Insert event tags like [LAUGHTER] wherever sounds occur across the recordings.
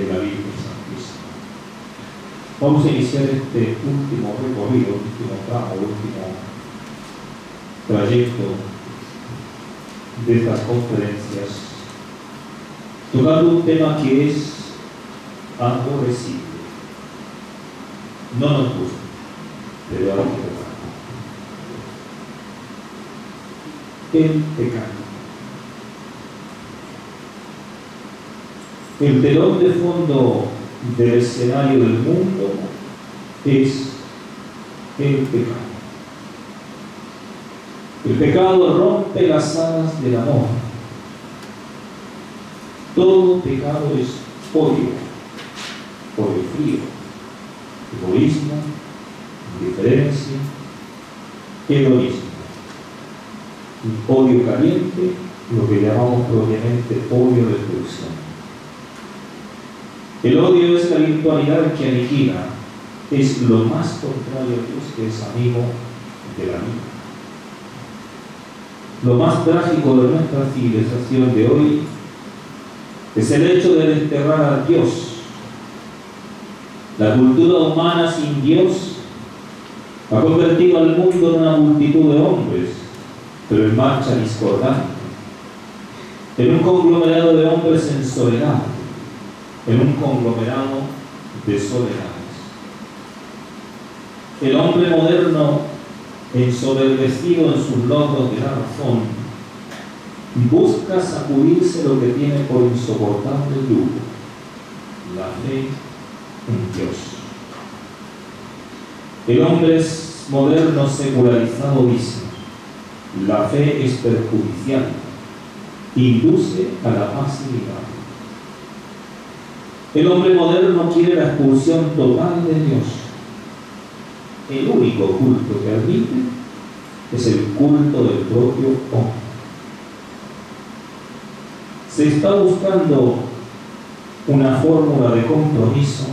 en la Virgen Santísima. Vamos a iniciar este último recorrido, último tramo, último trayecto de estas conferencias, tocando un tema que es aborrecible. No nos gusta, pero hay que el pecado. El telón de fondo del escenario del mundo es el pecado. El pecado rompe las alas del amor. Todo pecado es odio, odio frío, egoísmo, indiferencia, egoísmo odio caliente, lo que llamamos propiamente odio destrucción. El odio es la virtualidad que aniquila, es lo más contrario a Dios que es amigo de la vida. Lo más trágico de nuestra civilización de hoy es el hecho de desterrar a Dios. La cultura humana sin Dios ha convertido al mundo en una multitud de hombres pero en marcha discordante, en un conglomerado de hombres en soledad, en un conglomerado de soledades. El hombre moderno, ensoberbecido en sus logros de la razón, busca sacudirse lo que tiene por insoportable yugo, la fe en Dios. El hombre moderno secularizado dice, la fe es perjudicial, induce a la pasividad. El hombre moderno quiere la expulsión total de Dios. El único culto que admite es el culto del propio hombre. Se está buscando una fórmula de compromiso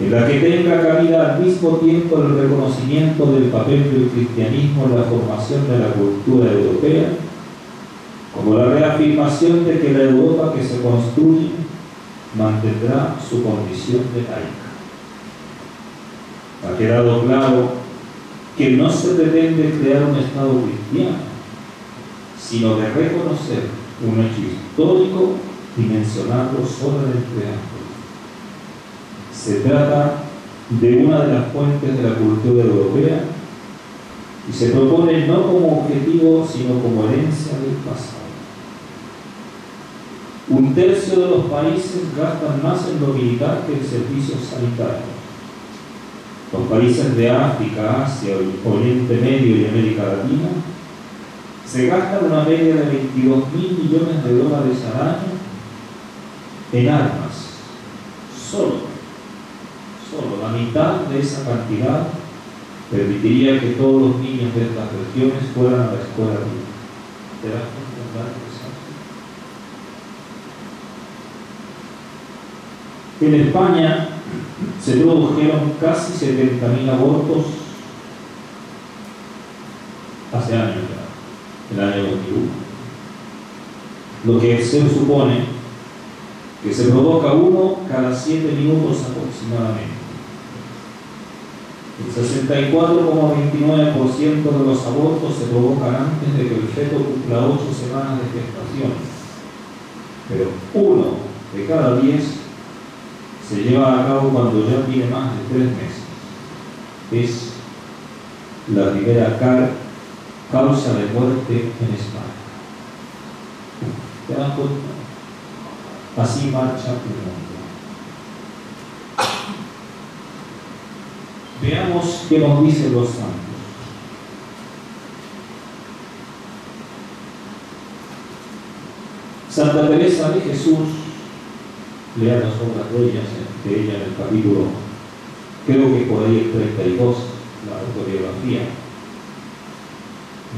en la que tenga cabida al mismo tiempo el reconocimiento del papel del cristianismo en la formación de la cultura europea, como la reafirmación de que la Europa que se construye mantendrá su condición de laica. Ha quedado claro que no se pretende crear un Estado cristiano, sino de reconocer un hecho histórico sobre el preámbulo. Se trata de una de las fuentes de la cultura europea y se propone no como objetivo, sino como herencia del pasado. Un tercio de los países gastan más en lo militar que en servicios sanitarios. Los países de África, Asia, Oriente Medio y América Latina se gastan una media de 22 mil millones de dólares al año en armas, solo solo la mitad de esa cantidad permitiría que todos los niños de estas regiones fueran a la escuela ¿Te En España se produjeron casi 70.000 abortos hace años ya, el año 2001. Lo que se supone que se provoca uno cada 7 minutos aproximadamente. El 64,29% de los abortos se provocan antes de que el feto cumpla 8 semanas de gestación. Pero uno de cada 10 se lleva a cabo cuando ya tiene más de 3 meses. Es la primera causa de muerte en España. ¿Te das cuenta? Así marcha el mundo. Veamos qué nos dicen los santos. Santa Teresa de Jesús, lea las obras de ella, en el capítulo, creo que por ahí el 32, la autobiografía,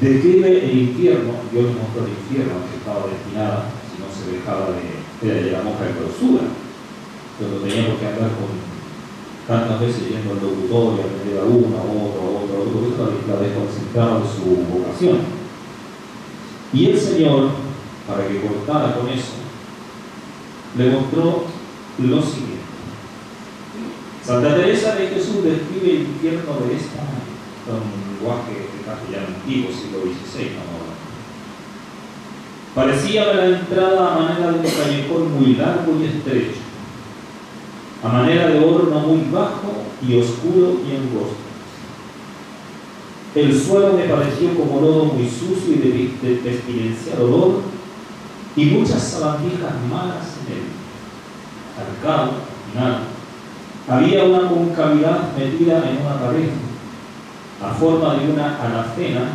describe el infierno, Dios mostró el infierno que estaba destinada, si no se dejaba de, de la monja de clausura, pero teníamos que andar con tantas veces yendo al locutorio, aprender a uno, a otro, a otro, a otro, la desconcentraba de su vocación. Y el Señor, para que cortara con eso, le mostró lo siguiente. Santa Teresa de Jesús describe el infierno de esta con un lenguaje de castellano antiguo, siglo XVI, ahora. Parecía la entrada a manera de un callejón muy largo y estrecho, a manera de horno muy bajo y oscuro y angosto. El suelo me pareció como lodo muy sucio y de, pestilencial olor, y muchas sabandijas malas en él. Arcado, nada. Había una concavidad metida en una pared, a forma de una alacena,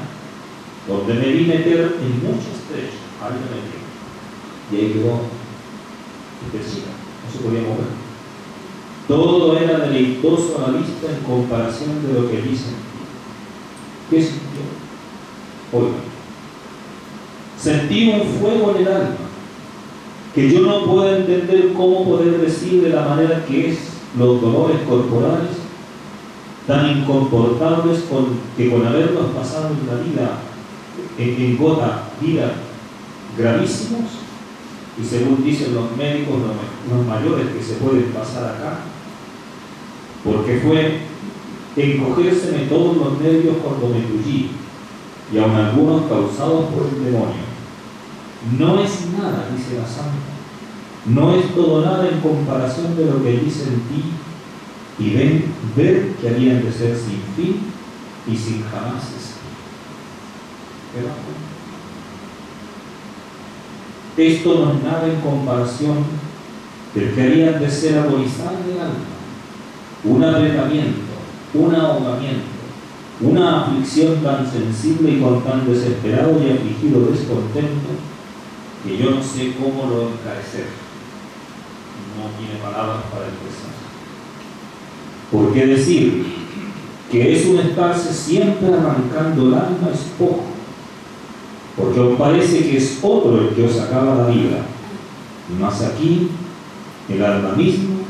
donde me vi meter en muchos trechos. Ahí me metí. Y ahí quedó no se podía mover. Todo era deleitoso a la vista en comparación de lo que dicen. ¿Qué sintió? Oiga, sentí un fuego en el alma que yo no puedo entender cómo poder decir de la manera que es los dolores corporales tan incomportables con, que con haberlos pasado en la vida, en, en gota, vida gravísimos, y según dicen los médicos, los, mayores que se pueden pasar acá, porque fue encogérseme todos los nervios cuando me tullí, y aun algunos causados por el demonio. No es nada, dice la santa, no es todo nada en comparación de lo que allí sentí y ven, ver que habían de ser sin fin y sin jamás Esto no es nada en comparación del que habían de ser agonizar de alma un apretamiento, un ahogamiento, una aflicción tan sensible y con tan desesperado y afligido descontento que yo no sé cómo lo encarecer. No tiene palabras para expresar. ¿Por qué decir que es un estarse siempre arrancando el alma es poco? Porque os parece que es otro el que os acaba la vida. Mas aquí el alma mismo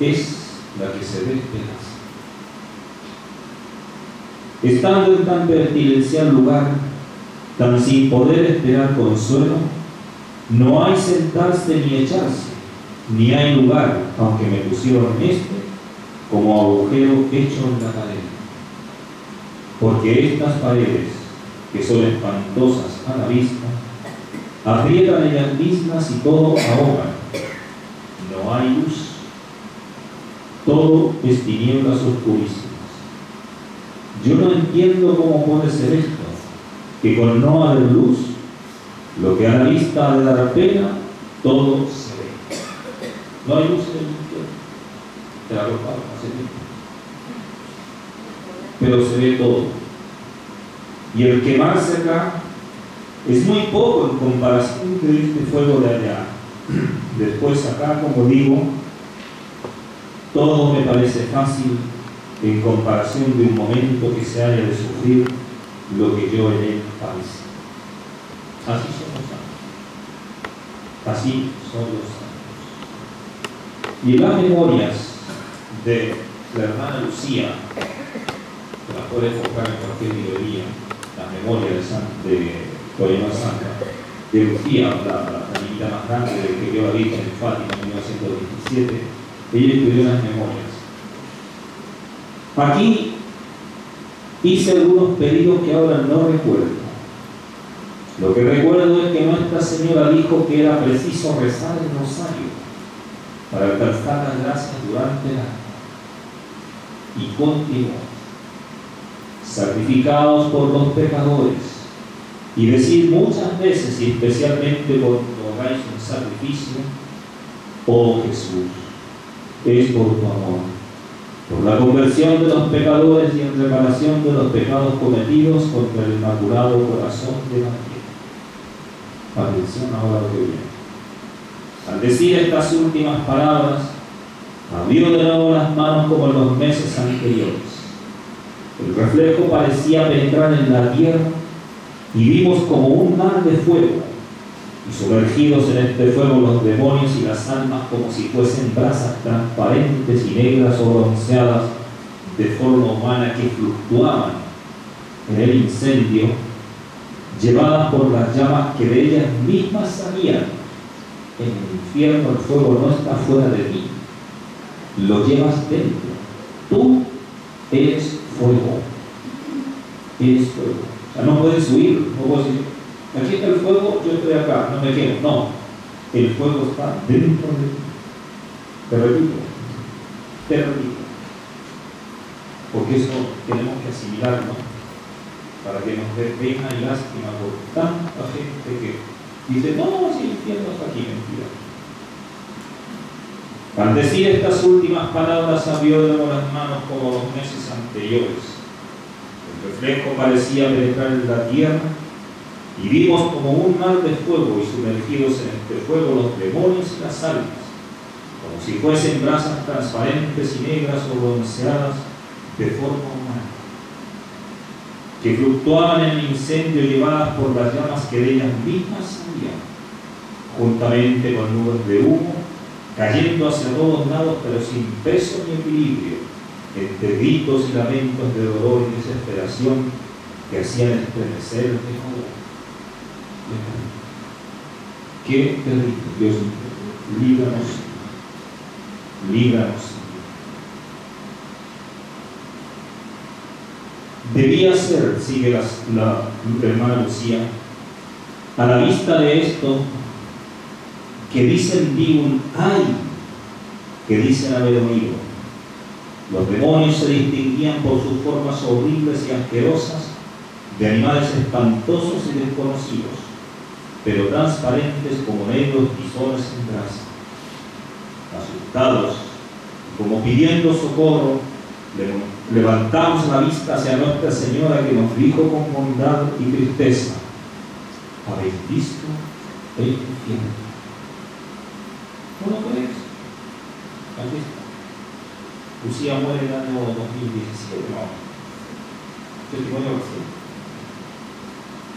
es la que se ve Estando en tan pertinencial lugar, tan sin poder esperar consuelo, no hay sentarse ni echarse, ni hay lugar, aunque me pusieron este, como agujero hecho en la pared. Porque estas paredes, que son espantosas a la vista, aprietan ellas mismas y todo ahogan. No hay luz todo es tinieblas oscurísimas. Yo no entiendo cómo puede ser esto, que con no haber luz, lo que a la vista de dar pena, todo se ve. No hay luz en el infierno. Te hace tiempo. Pero se ve todo. Y el quemarse acá es muy poco en comparación con este fuego de allá. [CLEARS THROAT] Después acá, como digo, todo me parece fácil en comparación de un momento que se haya de sufrir lo que yo en él padece. Así son los santos. Así son los santos. Y las memorias de la hermana Lucía, que las puede enfocar en cualquier librería, las memorias de, San, de Santa, de Lucía, la, la niñita más grande que yo la vi en Fátima en 1927, ella escribió las memorias. Aquí hice algunos pedidos que ahora no recuerdo. Lo que recuerdo es que Nuestra Señora dijo que era preciso rezar el rosario para alcanzar las gracias durante la y continuar, sacrificados por los pecadores, y decir muchas veces, y especialmente cuando hagáis un sacrificio, oh Jesús, es por tu amor, por la conversión de los pecadores y en reparación de los pecados cometidos contra el Inmaculado Corazón de María. Atención ahora lo que viene. Al decir estas últimas palabras, abrió de nuevo las manos como en los meses anteriores. El reflejo parecía penetrar en la tierra y vimos como un mar de fuego y sumergidos en este fuego los demonios y las almas como si fuesen brasas transparentes y negras o bronceadas de forma humana que fluctuaban en el incendio, llevadas por las llamas que de ellas mismas salían en el infierno el fuego no está fuera de ti, lo llevas dentro. Tú eres fuego. Eres fuego. O sea, no puedes huir, no puedes decir, aquí está el fuego, yo estoy acá, no me quedo. No, el fuego está dentro de ti. Te repito, te repito. Porque eso tenemos que asimilarlo para que nos dé pena y lástima por tanta gente que dice, no, si el infierno está aquí, mentira. Al decir estas últimas palabras abrió de las manos como los meses anteriores. El reflejo parecía penetrar en la tierra y vimos como un mar de fuego y sumergidos en este fuego los demonios y las almas, como si fuesen brasas transparentes y negras o bronceadas de forma que fluctuaban en el incendio llevadas por las llamas que de ellas mismas salían, juntamente con nubes de humo, cayendo hacia todos lados pero sin peso ni equilibrio, entre gritos y lamentos de dolor y desesperación que hacían estremecer el dolor. Qué terrible, Dios mío, líbranos, líbranos. Debía ser, sigue la, hermana Lucía, a la vista de esto, que dicen un ay, que dicen haber oído. Los demonios se distinguían por sus formas horribles y asquerosas de animales espantosos y desconocidos pero transparentes como negros tizones en grasa. Asustados, como pidiendo socorro, levantamos la vista hacia Nuestra Señora que nos dijo con bondad y tristeza, habéis visto el infierno. ¿No lo crees? Aquí está. Lucía muere en el año 2017, no. Testimonio.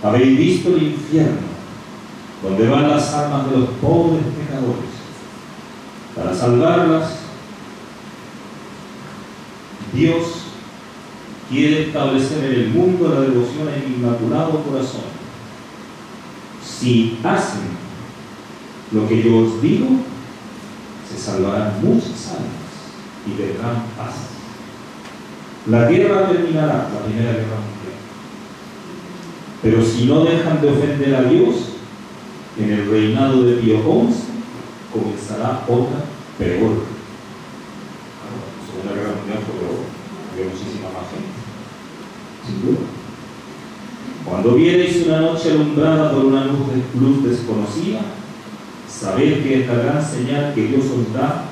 Habéis visto el infierno donde van las almas de los pobres pecadores. Para salvarlas, Dios quiere establecer en el mundo la devoción al Inmaculado Corazón. Si hacen lo que yo os digo, se salvarán muchas almas y tendrán paz. La guerra terminará, la primera guerra mundial. Pero si no dejan de ofender a Dios, en el reinado de Pío XI comenzará otra peor. La Segunda Guerra Mundial fue peor, muchísima más gente, sin duda. Cuando viereis una noche alumbrada por una luz, luz desconocida, sabed que esta gran señal que Dios os da,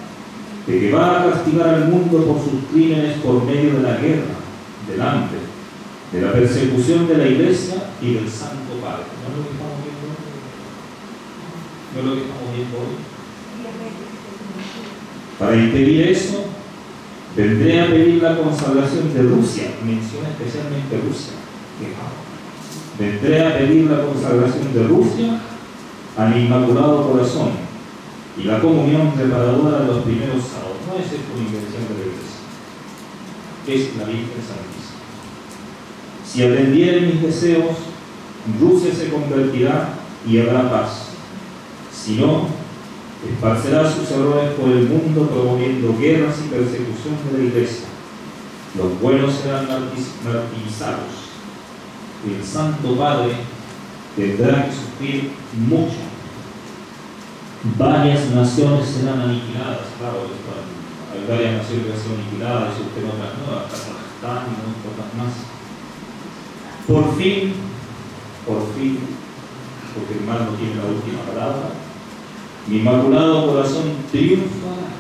de que va a castigar al mundo por sus crímenes por medio de la guerra, del hambre, de la persecución de la iglesia y del Santo Padre. ¿No no lo que estamos viendo hoy. Para impedir eso, vendré a pedir la consagración de Rusia, menciona especialmente Rusia. Vendré a pedir la consagración de Rusia al Inmaculado Corazón y la comunión reparadora de los primeros sábados. No es esto una invención de la Iglesia, es la Virgen Santísima. Si atendieren mis deseos, Rusia se convertirá y habrá paz sino esparcerá sus errores por el mundo promoviendo guerras y persecución de la iglesia. Los buenos serán martirizados y el Santo Padre tendrá que sufrir mucho. Varias naciones serán aniquiladas, claro, hay varias naciones que han aniquiladas, y usted otras nuevas, Kazajstán y otras más. Por fin, por fin, porque el mal no tiene la última palabra, mi Inmaculado Corazón triunfará.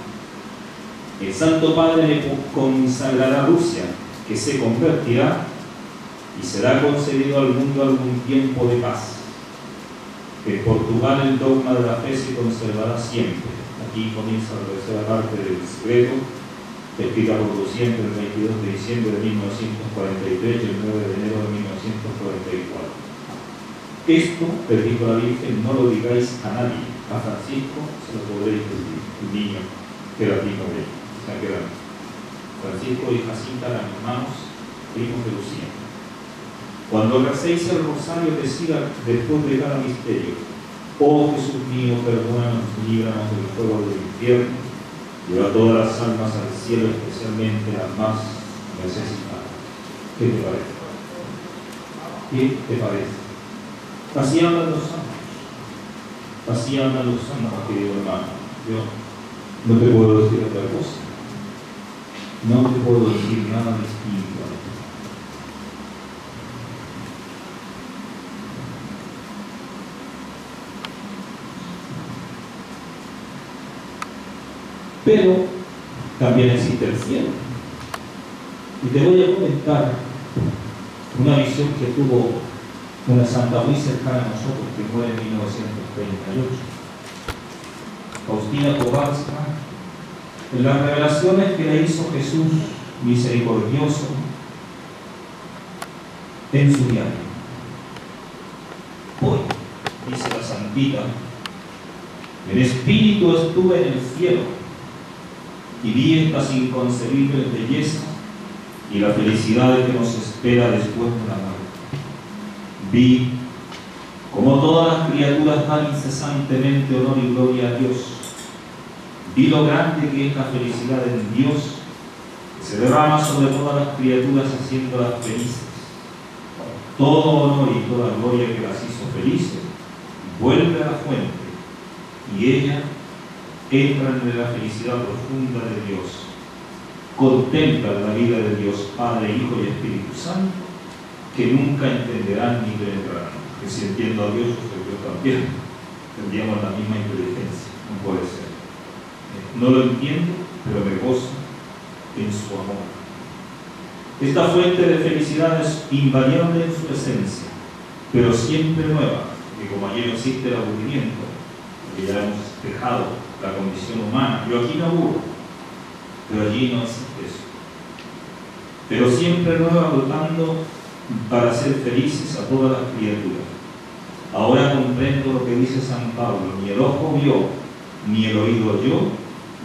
El Santo Padre le consagrará Rusia, que se convertirá y será concedido al mundo algún tiempo de paz. En Portugal el dogma de la fe se conservará siempre. Aquí comienza la tercera parte del secreto, escrita por Luciente el 22 de diciembre de 1943 y el 9 de enero de 1944. Esto, le dijo la Virgen, no lo digáis a nadie. A Francisco se lo podréis decir, el niño que era hijo de él. O sea, que Francisco y Jacinta eran hermanos, primos de Lucía. Cuando recéis el rosario, decida después de cada misterio, Oh Jesús mío, perdónanos líbranos del fuego del infierno. Lleva todas las almas al cielo, especialmente las más necesitadas. ¿Qué te parece? ¿Qué te parece? Así hablan los santos. Así hablan los santos, querido hermano. Yo no te puedo decir otra cosa. No te puedo decir nada distinto a esto. Pero también existe el cielo. Y te voy a comentar una visión que tuvo una santa muy cercana a nosotros, que muere en 1938. Faustina Kowalska, en las revelaciones que le hizo Jesús misericordioso en su diario. Hoy, dice la santita, en espíritu estuve en el cielo y vi estas inconcebibles bellezas y la felicidad que nos espera después de la muerte. Vi como todas las criaturas dan incesantemente honor y gloria a Dios. Vi lo grande que es la felicidad en Dios, que se derrama sobre todas las criaturas haciéndolas felices. Todo honor y toda gloria que las hizo felices vuelve a la fuente y ella entran en la felicidad profunda de Dios, contemplan la vida de Dios Padre, Hijo y Espíritu Santo, que nunca entenderán ni penetrarán. Que si entiendo a Dios, yo también tendríamos la misma inteligencia, no puede ser. No lo entiendo, pero me gozo en su amor. Esta fuente de felicidad es invariable en su esencia, pero siempre nueva, que como ayer existe el aburrimiento, que ya hemos dejado la condición humana. Yo aquí no aburro, pero allí no existe eso. Pero siempre nueva dotando para ser felices a todas las criaturas. Ahora comprendo lo que dice San Pablo, ni el ojo vio, ni el oído oyó,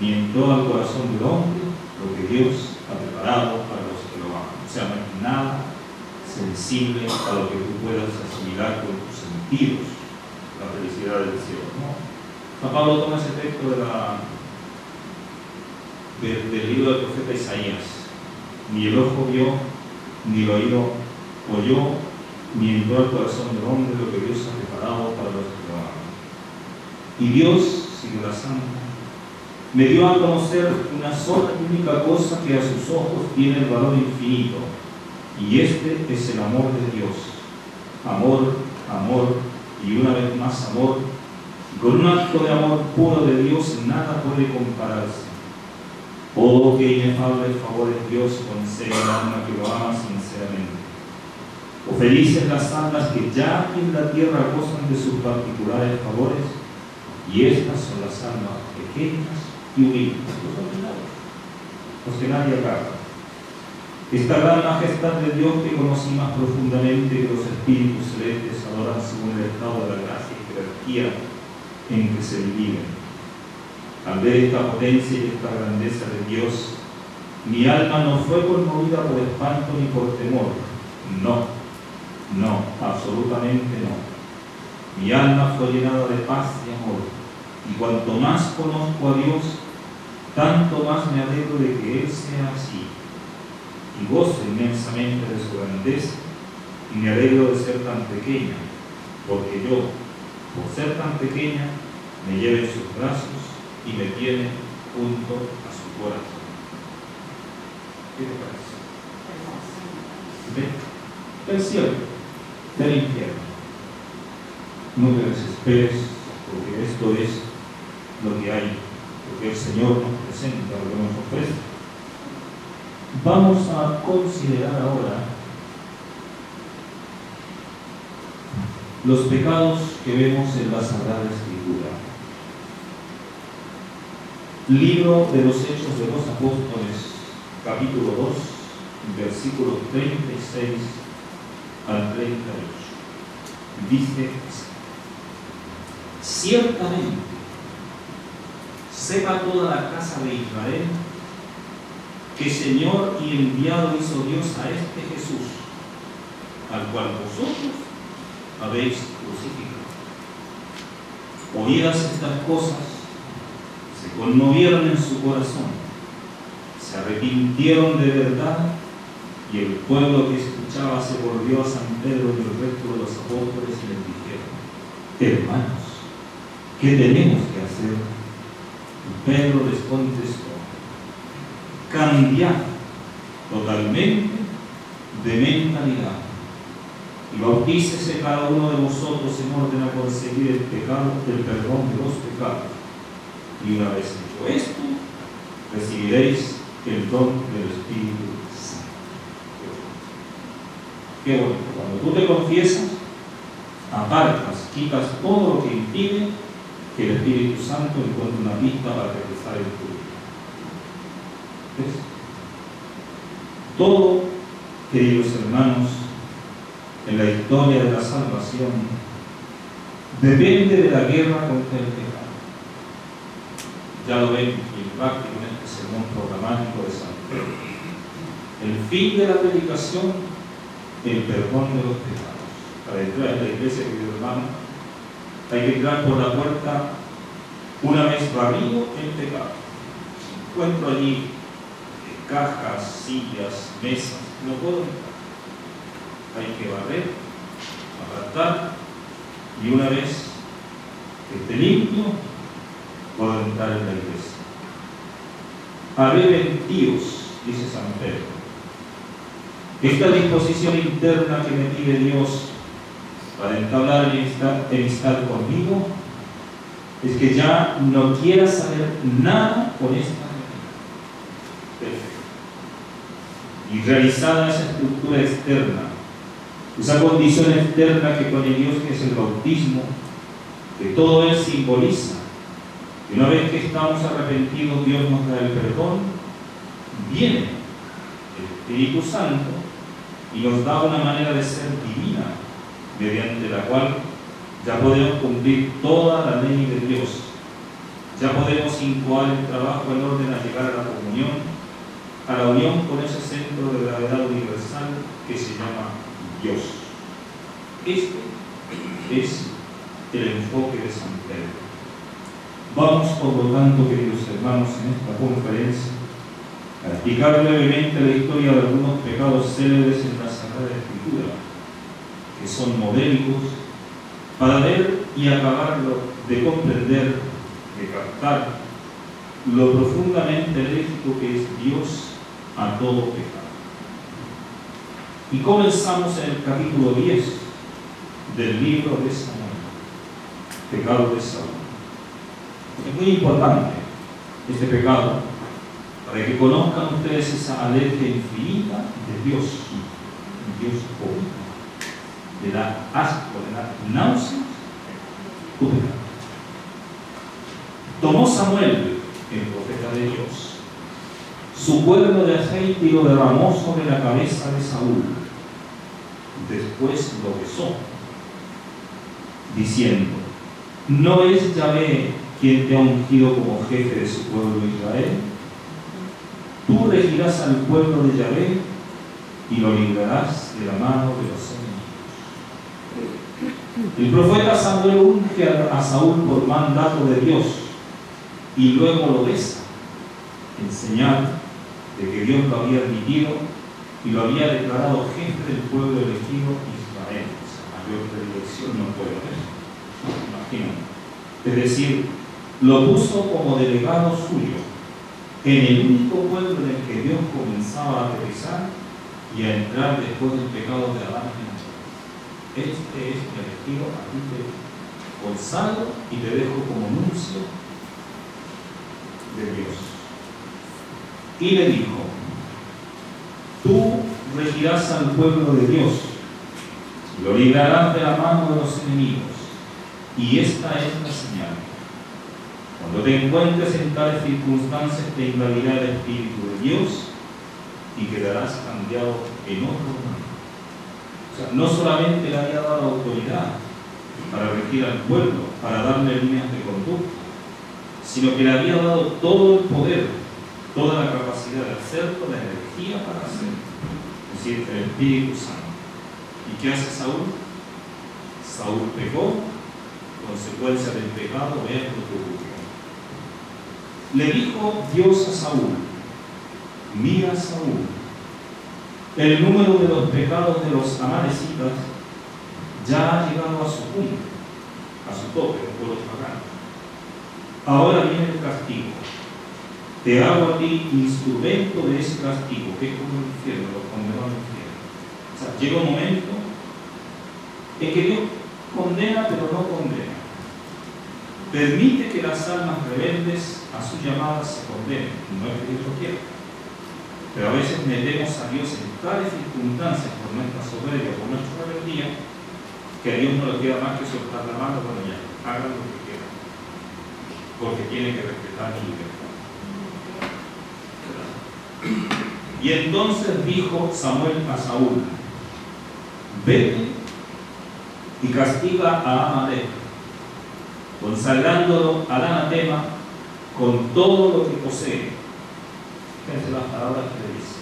ni entró al corazón del hombre lo que Dios ha preparado para los que lo aman. O sea, no hay nada sensible a lo que tú puedas asimilar con tus sentidos, la felicidad del cielo. San Pablo toma ese texto del libro del profeta Isaías. Ni el ojo vio, ni el oído oyó, ni entró al corazón del hombre lo que Dios ha preparado para los que lo aman. Y Dios, sigue la santa, me dio a conocer una sola y única cosa que a sus ojos tiene el valor infinito, y este es el amor de Dios. Amor, amor y una vez más amor con un acto de amor puro de Dios nada puede compararse. Oh, qué inefable favores Dios concede al alma que lo ama sinceramente. O felices las almas que ya en la tierra gozan de sus particulares favores, y estas son las almas pequeñas y humildes, los olvidados, los que nadie agarra. Esta gran majestad de Dios que conocí más profundamente que los espíritus celestes adoran según el estado de la gracia y jerarquía en que se dividen. Al ver esta potencia y esta grandeza de Dios, mi alma no fue conmovida por espanto ni por temor. No, no, absolutamente no. Mi alma fue llenada de paz y amor. Y cuanto más conozco a Dios, tanto más me alegro de que Él sea así. Y gozo inmensamente de su grandeza. Y me alegro de ser tan pequeña, porque yo, por ser tan pequeña, me lleve en sus brazos y me tiene junto a su corazón. ¿Qué te parece? ¿Ve? El cielo, del infierno. No te desesperes, porque esto es lo que hay, lo que el Señor nos presenta, lo que nos ofrece. Vamos a considerar ahora los pecados que vemos en la Sagrada Escritura. Libro de los Hechos de los Apóstoles, capítulo 2, versículos 36 al 38. Dice ciertamente, sepa toda la casa de Israel que Señor y enviado hizo Dios a este Jesús, al cual vosotros habéis crucificado. Oídas estas cosas, se conmovieron en su corazón, se arrepintieron de verdad y el pueblo que se volvió a San Pedro y el resto de los apóstoles y les dijeron, hermanos, ¿qué tenemos que hacer? Pedro les contestó, cambiar totalmente de mentalidad y bautícese cada uno de vosotros en orden a conseguir el pecado, el perdón de los pecados. Y una vez hecho esto, recibiréis el don del Espíritu. Bonito. Cuando tú te confiesas, apartas, quitas todo lo que impide que el Espíritu Santo encuentre una pista para en tu vida. ¿Ves? Todo, queridos hermanos, en la historia de la salvación depende de la guerra contra el pecado. Ya lo ven en práctico en este sermón programático de San Pedro. El fin de la predicación, el perdón de los pecados. Para entrar en la iglesia, querido hermano, hay que entrar por la puerta una vez barrido el pecado. Encuentro allí cajas, sillas, mesas, no puedo entrar hay que barrer, apartar, y una vez que esté limpio, puedo entrar en la iglesia. Arrepentíos, dice San Pedro. Esta disposición interna que me pide Dios para entablar enemistad conmigo es que ya no quiera saber nada con esta Perfecto. Y realizada esa estructura externa esa condición externa que pone Dios, que es el bautismo, que todo Él simboliza. Y una vez que estamos arrepentidos, Dios nos da el perdón, viene el Espíritu Santo y nos da una manera de ser divina, mediante la cual ya podemos cumplir toda la ley de Dios. Ya podemos incoar el trabajo en orden a llegar a la comunión, a la unión con ese centro de gravedad universal que se llama Dios. Este es el enfoque de San Pedro. Vamos, por lo tanto, queridos hermanos, en esta conferencia, a explicar brevemente la historia de algunos pecados célebres en la Sagrada Escritura, que son modélicos, para ver y acabarlo de comprender, de captar lo profundamente eléctrico que es Dios a todo pecado. Y comenzamos en el capítulo 10 del libro de Samuel, pecado de Saúl. Es muy importante este pecado para que conozcan ustedes esa alergia infinita de Dios, Dios hoy, de la asco, de la náusea, tu. Tomó Samuel, el profeta de Dios, su cuerno de aceite y lo derramó sobre la cabeza de Saúl después lo besó, diciendo, ¿no es Yahvé quien te ha ungido como jefe de su pueblo Israel? Tú regirás al pueblo de Yahvé y lo librarás de la mano de los enemigos. El profeta Samuel unge a Saúl por mandato de Dios y luego lo besa en señal de que Dios lo había admitido y lo había declarado jefe del pueblo elegido Israel. O mayor predilección no puede haber. Imagínate. Es decir, lo puso como delegado suyo en el único pueblo en el que Dios comenzaba a aterrizar y a entrar después del pecado de Adán y Este es mi elegido, aquí te consagro y te dejo como nuncio de Dios. Y le dijo, Tú regirás al pueblo de Dios, lo librarás de la mano de los enemigos. Y esta es la señal. Cuando te encuentres en tales circunstancias, te invadirá el Espíritu de Dios y quedarás cambiado en otro mundo. O sea, no solamente le había dado autoridad para regir al pueblo, para darle líneas de conducta, sino que le había dado todo el poder toda la capacidad de hacerlo, la energía para hacerlo. Es decir, el Espíritu Santo. ¿Y qué hace Saúl? Saúl pecó consecuencia del pecado, vean lo que ocurrió. Le dijo Dios a Saúl, mira Saúl, el número de los pecados de los amanecitas ya ha llegado a su punto, a su tope, por los paganos. Ahora viene el castigo. Te hago a ti instrumento de ese castigo, que es como el infierno, lo condenó al infierno. O sea, llega un momento en que Dios condena, pero no condena. Permite que las almas rebeldes a su llamada se condenen, no es que Dios lo quiera pero a veces metemos a Dios en tales circunstancias por nuestra soberbia, por nuestra rebeldía, que a Dios no le queda más que soltar la mano, bueno ya, hagan lo que quieran, porque tiene que respetar mi libertad. Y entonces dijo Samuel a Saúl, vete y castiga a Amalek, consagrándolo al anatema con todo lo que posee Fíjense las palabras que le dice.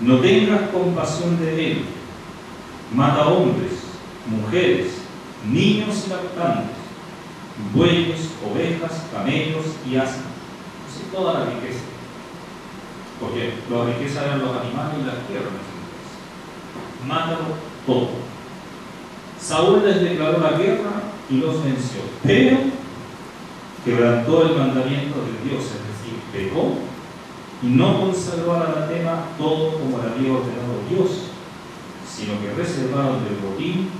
No tengas compasión de él. Mata hombres, mujeres, niños y lactantes, bueyes, ovejas, camellos y asnos. Así toda la riqueza. Porque la riqueza eran los animales y las tierras. Mátalo todo. Saúl les declaró la guerra y los venció. Pero quebrantó el mandamiento de Dios, es decir, pecó y no consagró al anatema todo como le había ordenado Dios, sino que reservaron del botín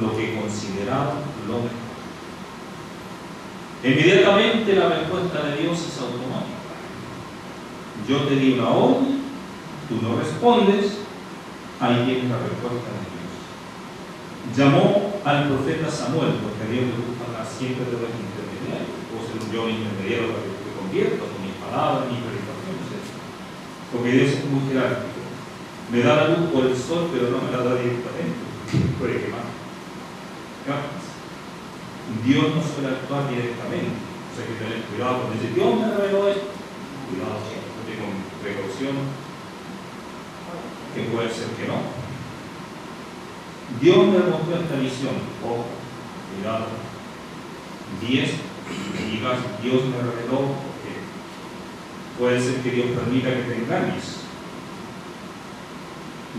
lo que consideraban lo mejor. Inmediatamente la respuesta de Dios es automática. Yo te di una orden, tú no respondes, ahí tienes la respuesta de Dios. Llamó al profeta Samuel, porque a Dios le gusta siempre de los intermediarios. Puedo ser yo intermediario para que te conviertas con mis palabras, mis porque Dios es muy jerárquico. Me da la luz por el sol, pero no me la da directamente. Puede quemar. Dios no suele actuar directamente. O sea, que tener cuidado cuando dice, Dios me reveló esto. Cuidado, con precaución, que puede ser que no. Dios me mostró esta visión. Ojo, cuidado. Diez, digas, Dios me reveló Puede ser que Dios permita que te engañes.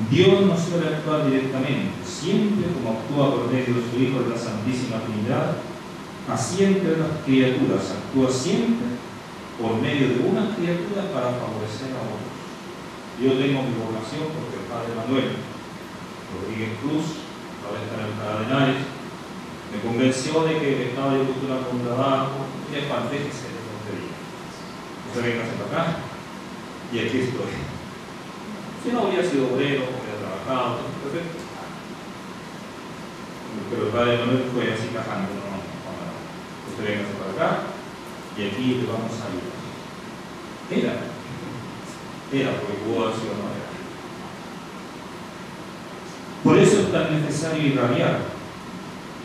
Dios no suele actuar directamente, siempre como actúa por medio de su Hijo de la Santísima Trinidad, así entre las criaturas, actúa siempre por medio de una criatura para favorecer a otros. Yo tengo mi vocación porque el Padre Manuel Rodríguez Cruz, para estar en Cardenales, me convenció de que estaba yo postulando un trabajo y es que se le usted venga para acá y aquí estoy. Si no hubiera sido obrero, hubiera trabajado, perfecto. Pero el padre Manuel fue así cajando, no, no, no, venga para acá y aquí te vamos a ayudar. Era, era porque pudo haber no era. Por eso es tan necesario irradiar,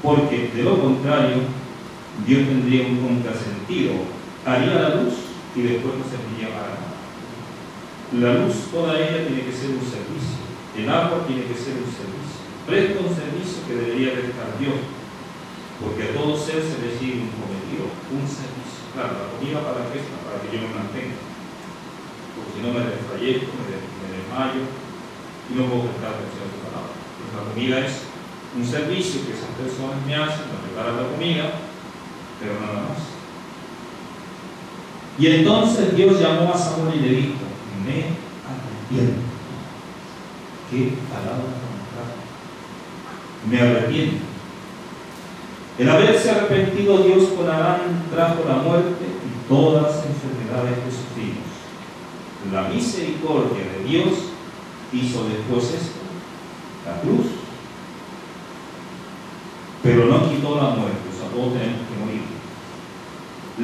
porque de lo contrario, Dios tendría un contrasentido. Haría la luz y después no serviría para nada. La luz, toda ella tiene que ser un servicio. El agua tiene que ser un servicio. Presta un servicio que debería prestar Dios, porque a todo ser se le sigue un cometido, un servicio. Claro, la comida para qué para que yo me mantenga. Porque si no me desfallezco, me, desmayo y no puedo prestar atención a tu palabra. La comida es un servicio que esas personas me hacen, me preparan la comida, pero nada más. Y entonces Dios llamó a Samuel y le dijo, me arrepiento. Qué palabra Me arrepiento. El haberse arrepentido Dios con Adán trajo la muerte y todas las enfermedades que sufrimos. La misericordia de Dios hizo después esto, la cruz. Pero no quitó la muerte, o sea, todos tenemos que morir.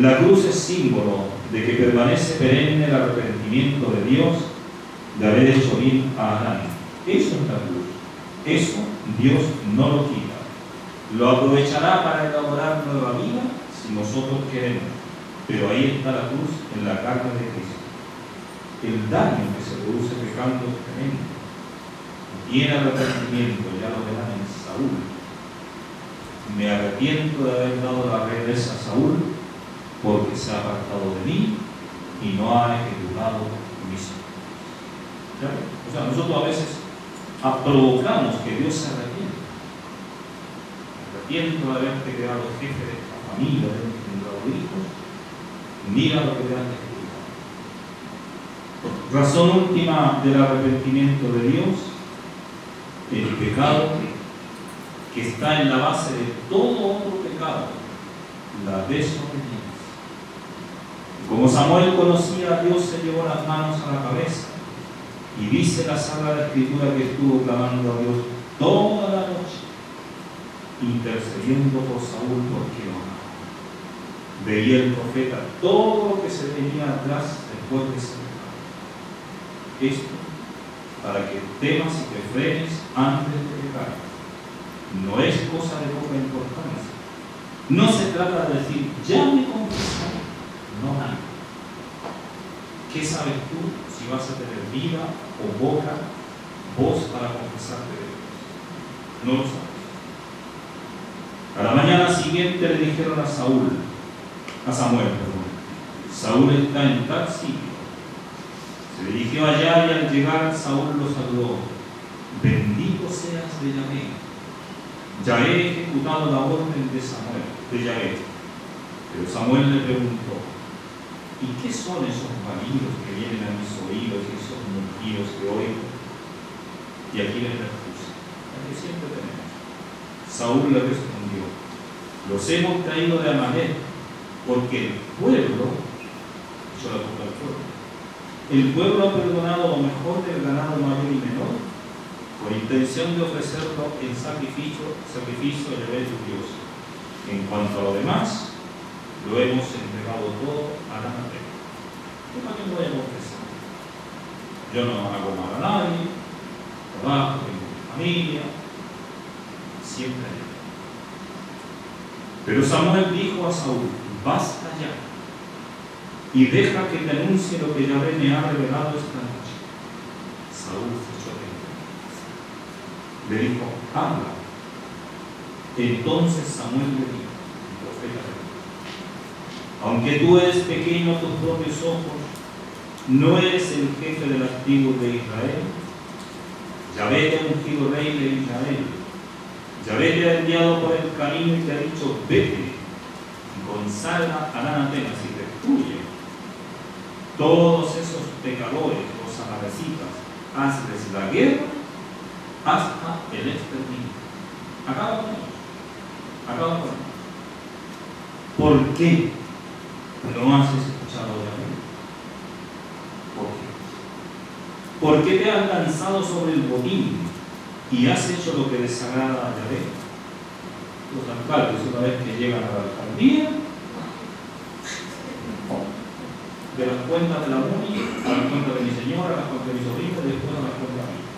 La cruz es símbolo de que permanece perenne el arrepentimiento de Dios de haber hecho bien a Adán. Eso es la cruz. Eso Dios no lo quita. Lo aprovechará para elaborar nueva vida si nosotros queremos. Pero ahí está la cruz en la carne de Cristo. El daño que se produce pecando es tremendo. Tiene arrepentimiento, ya lo verán en Saúl. me arrepiento de haber dado la regresa a Saúl porque se ha apartado de mí y no ha ejecutado mis O sea, nosotros a veces provocamos que Dios se arrepienta. Arrepiento de haberte creado jefe de esta familia, de engendrado hijos. Mira lo que te han ejecutado. Razón última del arrepentimiento de Dios, el pecado que está en la base de todo otro pecado, la desobediencia. Como Samuel conocía a Dios, se llevó las manos a la cabeza y dice la Sagrada Escritura que estuvo clamando a Dios toda la noche, intercediendo por Saúl porque lo. Veía el profeta todo lo que se venía atrás después de ese pecado. Esto para que temas y te frenes antes de pecar no es cosa de poca importancia. No se trata de decir, ya me confesé, no nada. ¿Qué sabes tú si vas a tener vida o boca, voz para confesarte de Dios? No lo sabes. A la mañana siguiente le dijeron a Saúl, a Samuel, perdón, Saúl está en tal sitio. Se dirigió allá y al llegar Saúl lo saludó. Bendito seas de Yahvé ya he ejecutado la orden de Samuel, de Yahvé. Pero Samuel le preguntó, ¿y qué son esos maridos que vienen a mis oídos y esos mugidos que oigo? Y aquí les repuso, la que siempre tenemos. Saúl le respondió, los hemos traído de Amalek, porque el pueblo, yo la el pueblo ha perdonado lo mejor del ganado mayor y menor con intención de ofrecerlo en sacrificio, sacrificio de tu Dios. En cuanto a lo demás, lo hemos entregado todo a la materia. Yo también voy a. Yo no hago mal a nadie, trabajo, tengo mi familia, siempre hay. Pero Samuel dijo a Saúl, basta ya, y deja que te anuncie lo que Yahvé me ha revelado esta noche. Saúl le dijo, habla. Entonces Samuel le dijo, profeta, aunque tú eres pequeño a tus propios ojos, no eres el jefe de las tribus de Israel. Yahvé te ha ungido rey de Israel. Yahvé te ha enviado por el camino y te ha dicho, vete, consagra al anatema y destruye. Todos esos pecadores, los amarecitas, hazles la guerra hasta el exterminio. Acaba con ellos. Acaba con ellos. ¿Por qué no has escuchado de mí? ¿Por qué? ¿Por qué te has lanzado sobre el botín y has hecho lo que desagrada a Yahvé? Los alcaldes, una vez que llegan a la alcaldía, de las cuentas de la MUNI a las cuentas de mi señora, a las cuentas de mi sobrino y después a las cuentas de mí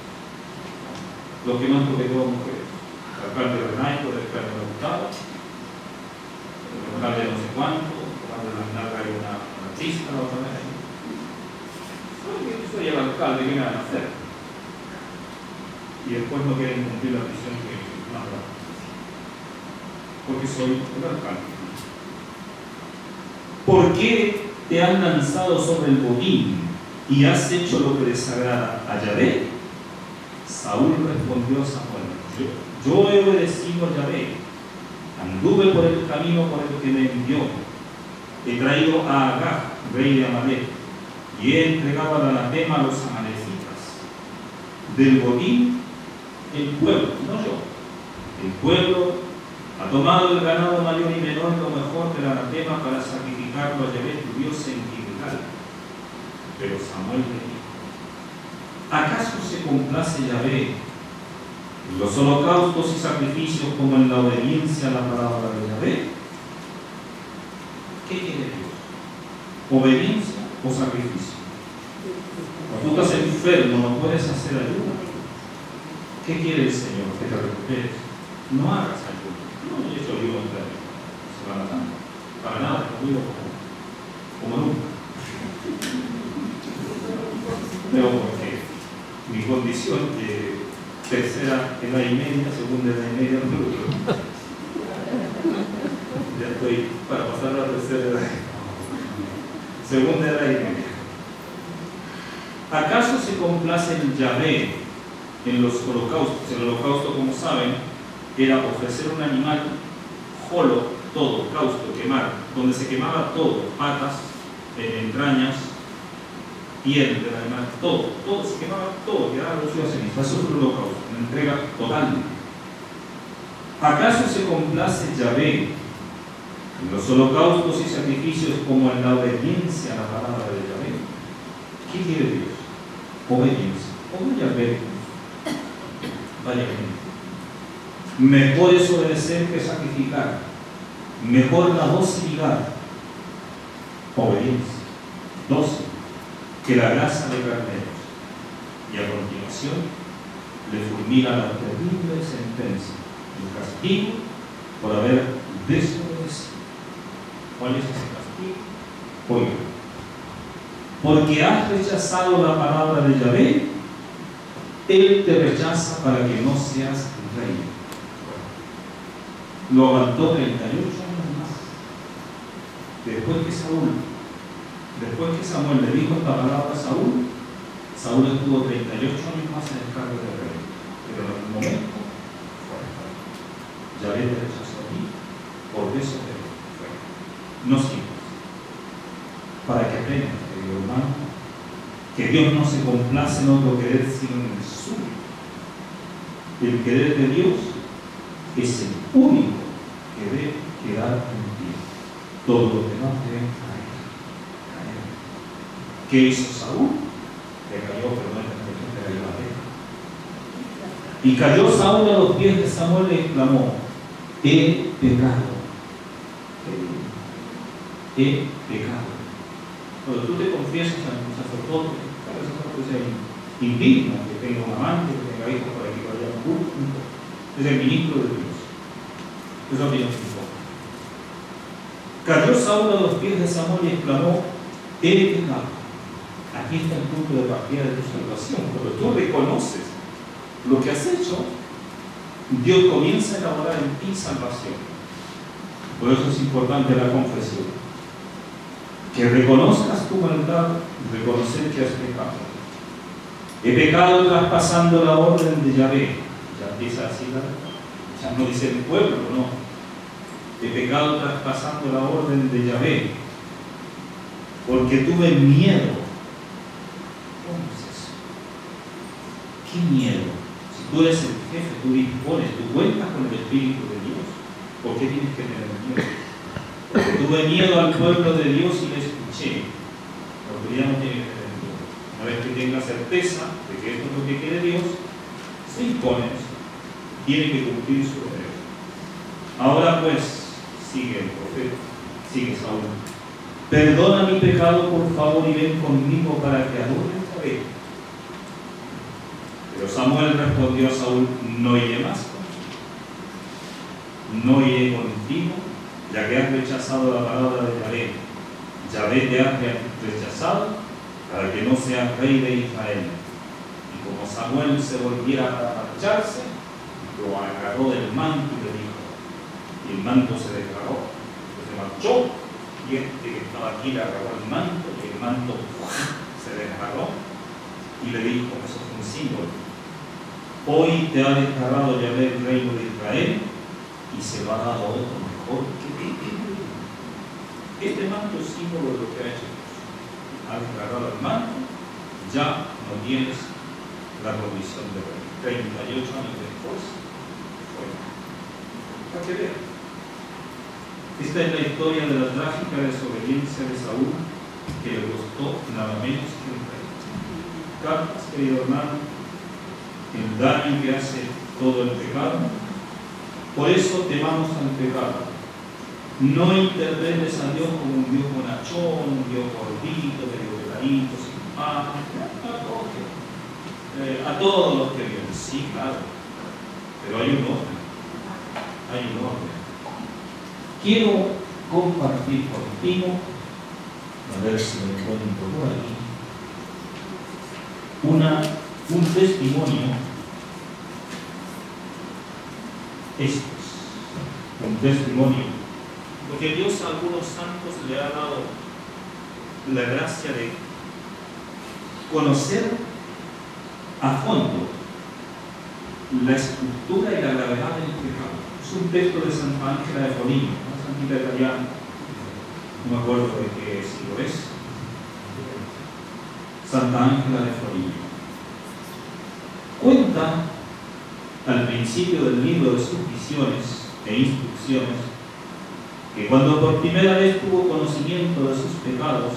lo que más toque todo mujeres. El alcalde de Renaico, el alcalde de Gustavo, el alcalde de no sé cuánto, el de la hay una, artista, la otra vez. Soy el alcalde, ¿qué me van a hacer? Y después no quieren cumplir la misión que más Porque soy el alcalde. ¿Por qué te han lanzado sobre el botín y has hecho lo que desagrada a Yahvé? Saúl respondió a Samuel, yo, he obedecido a Yahvé, anduve por el camino por el que me envió, he traído a Agag, rey de Amalek, y he entregado al anatema a los amalecitas. Del botín, el pueblo, no yo, el pueblo ha tomado el ganado mayor y menor lo mejor del anatema para sacrificarlo a Yahvé, tu Dios en Gilgal. Pero Samuel le dijo, ¿Acaso se complace Yahvé en los holocaustos y sacrificios como en la obediencia a la palabra de Yahvé? ¿Qué quiere Dios? ¿Obediencia o sacrificio? Cuando tú estás enfermo, no puedes hacer ayuda. ¿Qué quiere el Señor? Que te recuperes. No hagas ayuda. No, eso digo entre Semana Santa. Para nada, lo digo como, como nunca. Pero mi condición de tercera edad y media, segunda edad y media, no estoy para pasar a la tercera edad. Segunda edad y media. ¿Acaso se complace el Yahvé en los holocaustos? El holocausto, como saben, era ofrecer un animal holo, todo, causto, quemar, donde se quemaba todo, patas, eh, entrañas, piel del animal, todo, todo, se quemaba todo, quedaba reducido a ceniza. Eso es el holocausto, una entrega total. ¿Acaso se complace Yahvé en los holocaustos y sacrificios como en la obediencia a la palabra de Yahvé? ¿Qué quiere Dios? Obediencia. ¿Cómo Yahvé? Vaya gente. Mejor es obedecer que sacrificar. Mejor la docilidad. Obediencia. Doce. Que la grasa de carneros. Y a continuación le fulmina la terrible sentencia. El castigo por haber desobedecido. ¿Cuál es ese castigo? Oiga. Porque has rechazado la palabra de Yahvé, Él te rechaza para que no seas rey lo aguantó 38 años más. Después que Saúl, después que Samuel le dijo esta palabra a Saúl, Saúl estuvo 38 años más en el cargo de rey. Pero en algún momento fue Ya le rechazó a mí, por eso fue. No sigas. Para que aprendan, querido hermano, que Dios no se complace en otro querer sino en el suyo. El querer de Dios es el único que debe quedar en pie. Todo lo demás debe caer. caer. ¿Qué hizo Saúl? Le cayó, perdón, le cayó la tierra. Y cayó Saúl a los pies de Samuel y exclamó, he pecado. He pecado. Cuando tú te confiesas ante un sacerdote, cada sacerdote sea indigno que tenga un amante, que tenga hijos para que vayan juntos. Es el ministro de Dios. Eso es Cayó Saúl a los pies de Samuel y exclamó, he pecado. Aquí está el punto de partida de tu salvación. Cuando tú reconoces lo que has hecho, Dios comienza a elaborar en ti salvación. Por eso es importante la confesión. Que reconozcas tu maldad, reconocer que has pecado. He pecado traspasando la orden de Yahvé. Ya empieza así la ya no dice el pueblo, no de pecado traspasando la orden de Yahvé, porque tuve miedo. ¿Cómo es eso? ¿Qué miedo? Si tú eres el jefe, tú dispones, tú cuentas con el Espíritu de Dios, ¿por qué tienes que tener miedo? Porque tuve miedo al pueblo de Dios y le escuché. La autoridad no tiene que tener miedo. Una vez que tenga certeza de que esto es lo que quiere Dios, se impone Tiene que cumplir su deber. Ahora pues, sigue el profeta, sigue Saúl. Perdona mi pecado, por favor, y ven conmigo para que adore esta vez. Pero Samuel respondió a Saúl, no iré más No iré contigo, ya que has rechazado la palabra de Yahvé. Yahvé te ha rechazado para que no seas rey de Israel. Y como Samuel se volviera a marcharse, lo agarró del manto y le el manto se declaró, se marchó, y este que estaba aquí le agarró el manto, el manto se declaró, y le dijo, eso es un símbolo, hoy te ha declarado Yahvé el reino de Israel, y se dado a otro mejor que Este manto es símbolo de lo que ha hecho. Ha declarado el manto, ya no tienes la condición de rey. 38 años después, fue. Para que vean. Esta es la historia de la trágica desobediencia de Saúl que le costó nada menos que un rey. Cartas, querido hermano, el daño que hace todo el pecado. Por eso temamos al pecado. No intervenes a Dios como un Dios bonachón, un Dios gordito, medio peladito, sin pan, a todos, eh, a todos los que viven. Sí, claro. Pero hay un orden. Hay un orden quiero compartir contigo, a ver si me encuentro por ahí, una, un testimonio, esto es un testimonio. Porque Dios a algunos santos le ha dado la gracia de conocer a fondo la estructura y la gravedad del pecado. Es un texto de Santa Ángela de Foligno, italiana, no me acuerdo de qué siglo es. Santa Ángela de Foligno. Cuenta al principio del libro de sus visiones e instrucciones que cuando por primera vez tuvo conocimiento de sus pecados,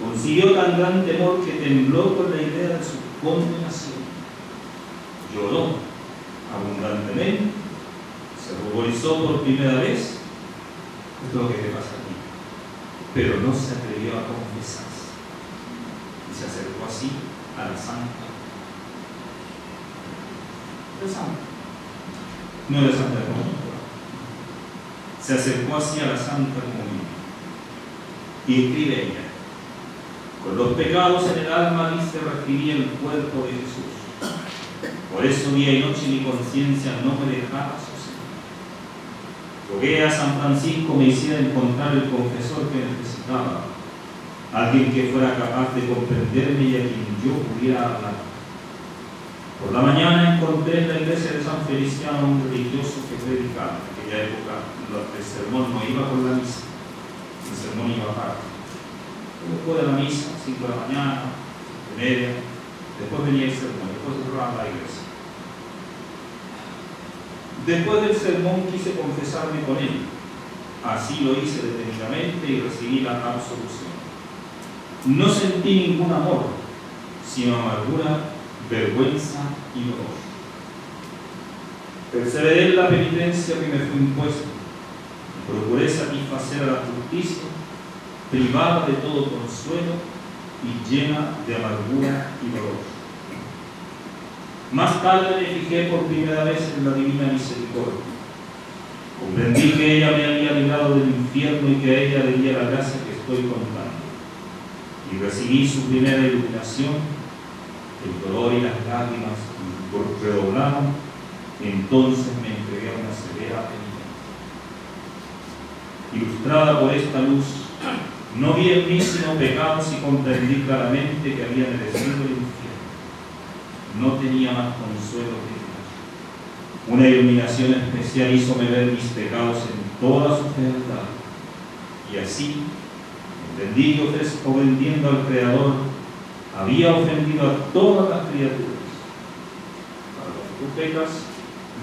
consiguió tan gran temor que tembló con la idea de su condenación. Lloró abundantemente, se ruborizó por primera vez, es lo que te pasa a ti, pero no se atrevió a confesarse y se acercó así a la santa de santa. No era santa de comunión. Se acercó así a la santa comunión. Y escribe ella, con los pecados en el alma dice reescribí el cuerpo de Jesús. Por eso día y noche mi conciencia no me dejaba. Rogué a San Francisco me hiciera encontrar el confesor que necesitaba, alguien que fuera capaz de comprenderme y a quien yo pudiera hablar. Por la mañana encontré en la iglesia de San Feliciano un religioso que predicaba. En aquella época el sermón no iba con la misa, el sermón iba aparte. Después de la misa, 5 de la mañana, media, después venía el sermón, después cerraba la iglesia. Después del sermón quise confesarme con él. Así lo hice detenidamente y recibí la absolución. No sentí ningún amor, sino amargura vergüenza y dolor. Perseveré en la penitencia que me fue impuesta procuré satisfacer a la justicia, privada de todo consuelo y llena de amargura y dolor. Más tarde me fijé por primera vez en la divina misericordia. Comprendí que ella me había librado del infierno y que a ella debía la gracia que estoy contando. Y recibí su primera iluminación el dolor y las lágrimas redoblaron, entonces me entregué a una severa penitencia. Ilustrada por esta luz, no vi en mí sino pecados y comprendí claramente que había merecido el infierno. No tenía más consuelo que Dios. Una iluminación especial hizo ver mis pecados en toda su fealdad. Y así, entendí que ofreciendo al Creador había ofendido a todas las criaturas. Cuando tú pecas,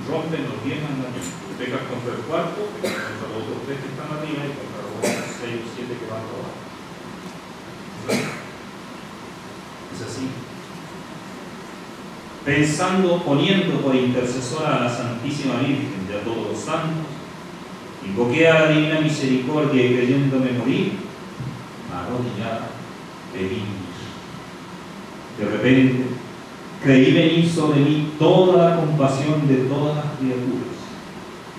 rompen los diez mandamientos. Tú pecas contra el cuarto, contra los otros tres que están arriba y contra los otros seis o siete que van abajo. Es así. Pensando, poniendo por intercesora a la Santísima Virgen y a todos los santos, invoqué a la Divina Misericordia y creyéndome morir, arrodillada, pedí de repente, creí venir sobre mí toda la compasión de todas las criaturas,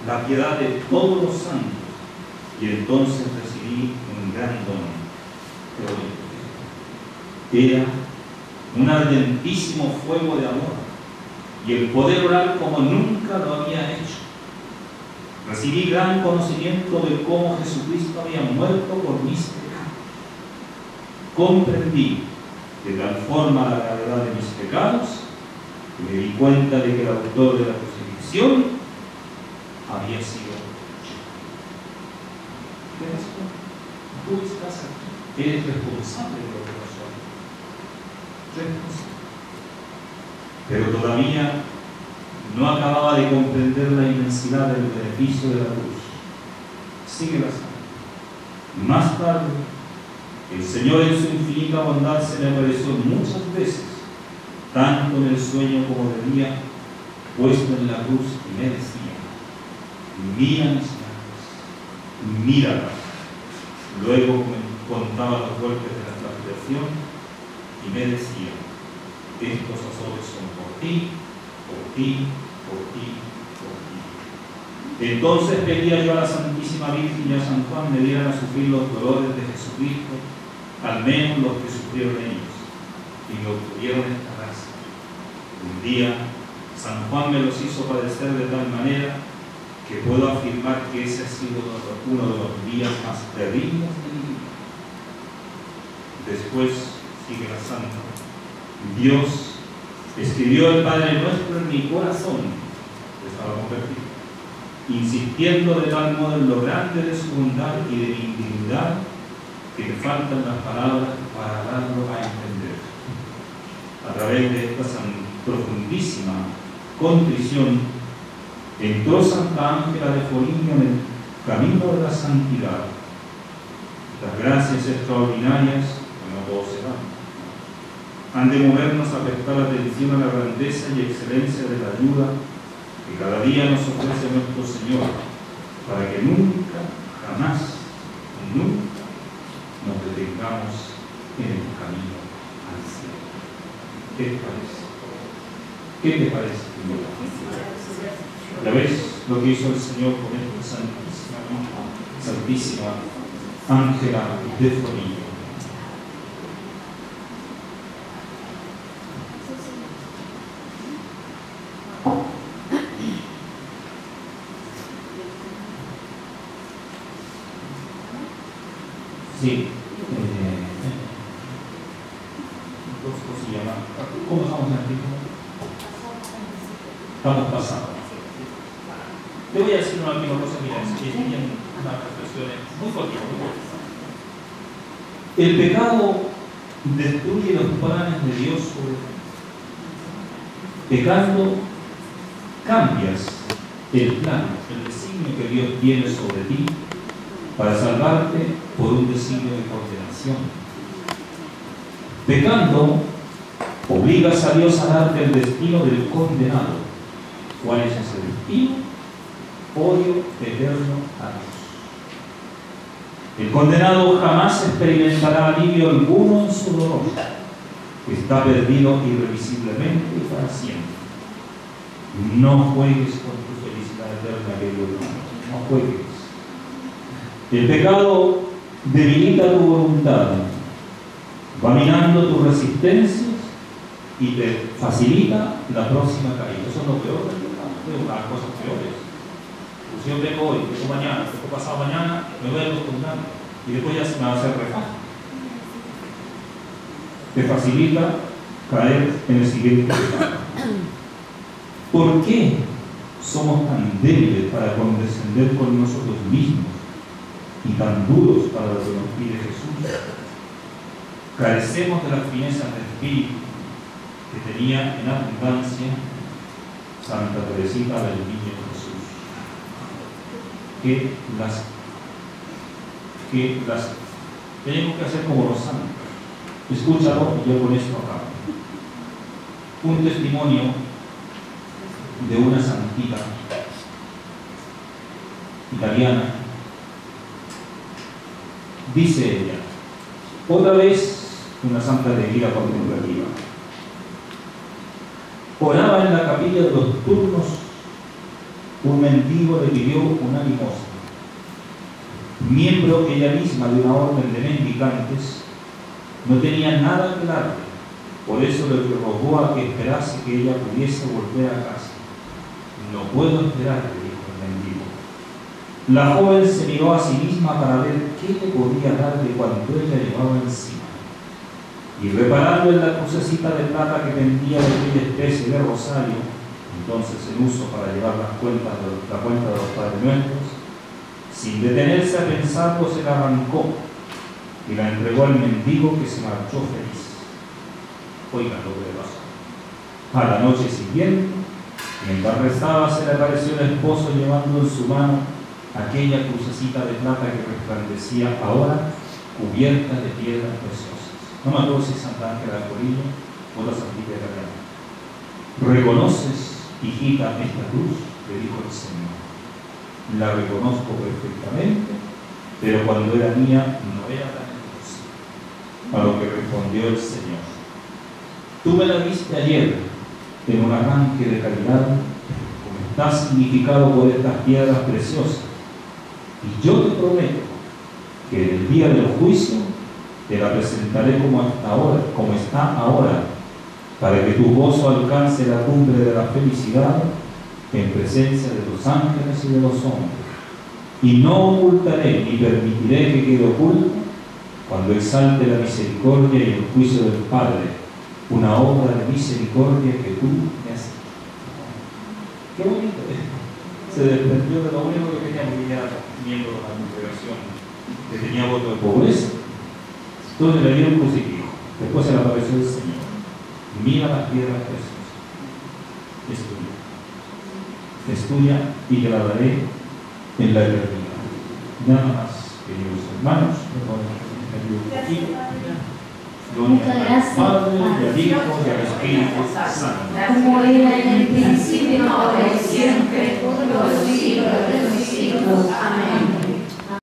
la piedad de todos los santos, y entonces recibí un gran don. Era un ardentísimo fuego de amor y el poder orar como nunca lo había hecho. Recibí gran conocimiento de cómo Jesucristo había muerto por mis pecados. Comprendí de tal forma la gravedad de mis pecados que me di cuenta de que el autor de la crucifixión había sido yo. Tú estás aquí, eres responsable de lo que Pero todavía no acababa de comprender la inmensidad del beneficio de la cruz. Sigue la. Más tarde, el Señor en su infinita bondad se me apareció muchas veces, tanto en el sueño como de día, puesto en la cruz y me decía, mira mis manos, míralas. Luego contaba los golpes de la transgresión y me decía, estos azotes son por ti, por ti, por ti, por ti. Entonces pedía yo a la Santísima Virgen y a San Juan me dieran a sufrir los dolores de Jesucristo al menos los que sufrieron ellos, y me obtuvieron esta gracia. Un día San Juan me los hizo padecer de tal manera que puedo afirmar que ese ha sido uno de los días más terribles de mi vida. Después sigue la santa. Dios escribió el Padre nuestro en mi corazón, estaba convertido, insistiendo de tal modo en lo grande de su bondad y de mi indignidad que me faltan las palabras para darlo a entender. A través de esta profundísima contrición, entró Santa Ángela de Foligno en el camino de la santidad. Las gracias extraordinarias, como todos han de movernos a prestar atención a la grandeza y excelencia de la ayuda que cada día nos ofrece nuestro Señor, para que nunca, jamás, nunca nos detengamos en el camino al cielo. ¿Qué te parece? ¿Qué te parece? ¿Ya ves lo que hizo el Señor con esta santísima, santísima Ángela de Fonillo? Sí. Eh, ¿Cómo se llama? ¿Cómo estamos en el tiempo? Estamos pasando. Te voy a decir una última cosa, mira, es que tienen unas reflexiones muy cortitas, muy cortitas. El pecado destruye los planes de Dios sobre. Pecando, cambias el plan, el designio que Dios tiene sobre ti para salvarte por un designio de condenación. Pecando, obligas a Dios a darte el destino del condenado. ¿Cuál es ese destino? Odio eterno a Dios. El condenado jamás experimentará alivio alguno en su dolor. Está perdido irrevisiblemente y para siempre. No juegues con tu felicidad eterna, querido hermano. No juegues. El pecado debilita tu voluntad, va minando tus resistencias y te facilita la próxima caída. Eso es lo peor del pecado, es las cosas peores. Pues yo vengo hoy, vengo mañana, vengo pasado mañana, me voy a acostumbrar y después ya se me va a hacer re Te facilita caer en el siguiente. ¿Por qué somos tan débiles para condescender con nosotros mismos y tan duros para lo que nos pide Jesús? Carecemos de las finezas de espíritu que tenía en abundancia Santa Teresita del Niño Jesús, que las, que las tenemos que hacer como los santos. Escúchalo y yo con esto acabo. Un testimonio de una santita italiana. Dice ella, otra vez una santa de vida contemplativa. Oraba en la capilla de los turnos, un mendigo le pidió una limosna. Miembro ella misma de una orden de mendicantes, no tenía nada que darle, por eso le rogó a que esperase que ella pudiese volver a casa. No puedo esperar, le dijo el mendigo. La joven se miró a sí misma para ver qué le podía darle cuando ella llevaba encima. Y reparando en la crucecita de plata que pendía de aquella especie de rosario, entonces en uso para llevar las cuentas de, la cuenta de los Padres Nuestros, sin detenerse a pensarlo, se la arrancó y la entregó al mendigo que se marchó feliz. Oigan lo que le pasó. A la noche siguiente, mientras rezaba, se le apareció el esposo llevando en su mano aquella crucecita de plata que resplandecía ahora cubierta de piedras preciosas. No me acuerdo si Santa Ángela de Corillo o la Santilla de la ¿Reconoces, hijita, esta cruz? Le dijo el Señor. La reconozco perfectamente, pero cuando era mía no era tan hermosa. A lo que respondió el Señor. Tú me la viste ayer en un arranque de caridad, como está significado por estas piedras preciosas. Y yo te prometo que en el día del juicio te la presentaré como hasta ahora, como está ahora, para que tu gozo alcance la cumbre de la felicidad en presencia de los ángeles y de los hombres. Y no ocultaré ni permitiré que quede oculto cuando exalte la misericordia y el juicio del Padre, una obra de misericordia que tú me has. Qué bonito. Se desprendió de lo único que tenía, era miembro de la congregación, que tenía voto de pobreza. Entonces le dio un crucifijo. Después se le apareció el Señor. Mira las piedras preciosas. Estudia. Estudia y te la daré en la eternidad. Nada más, queridos hermanos, y Padre. al Hijo, y al Espíritu Santo. como era en el principio, ahora y siempre, por los siglos de los siglos. Amén.